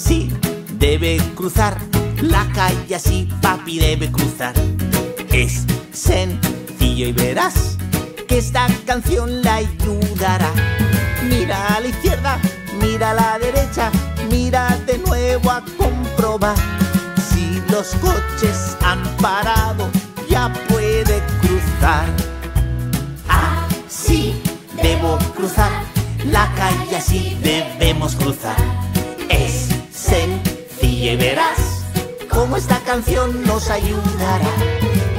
sí, debe cruzar la calle así, papi debe cruzar. Es sencillo y verás que esta canción la ayudará. Mira a la izquierda, mira a la derecha, mira de nuevo a comprobar. Si los coches han parado, ya puede cruzar. Así debo cruzar la calle, así debemos cruzar. Y verás cómo esta canción nos ayudará.